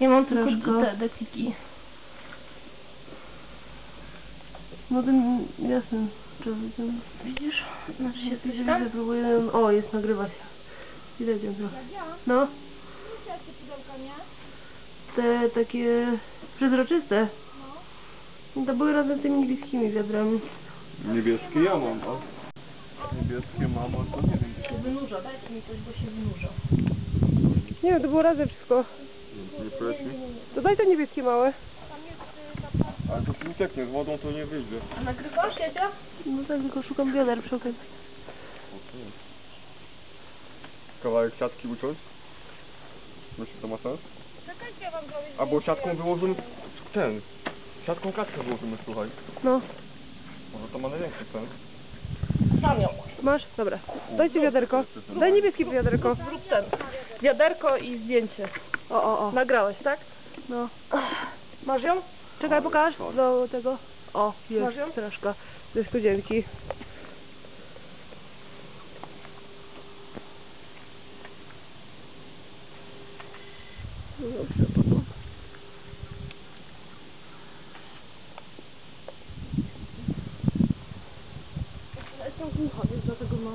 Ja mam tylko Troszkę. te dekliki. No ten jasny. Ten. Widzisz? Znaczy się tam? widzę, próbuję. O, jest, nagrywa się. Widać ją trochę. No. Te takie przezroczyste. No. To były razem z tymi niebieskimi wiadrami. Niebieskie ja mam, a niebieskie mam, a to nie wiem. Się wynurza, dajcie mi coś, bo się wynurza. Nie wiem, to było razem wszystko. Nie mi. To daj te niebieskie małe. Ale to tu ucieknie, z wodą to nie wyjdzie. A nagrywasz, Jadzia? No tak, tylko szukam wiader przy okazji. Kawałek siatki uciąć? Myślisz, to ma sens? Albo siatką wyłożymy ten. Siatką kaczkę wyłożymy, słuchaj. No. Może to ma największy sens. Sam ją. Masz? Dobra. Dajcie wiaderko. Daj niebieskie wiaderko. Zrób ten wiaderko i zdjęcie. O, o, o. Nagrałeś, tak? No. Masz ją? Czekaj, pokaż do tego. O, Masz ją? jest straszka ze studzienki. No, no, no, Dobrze, panu. Jestem głucha, więc dlatego mam.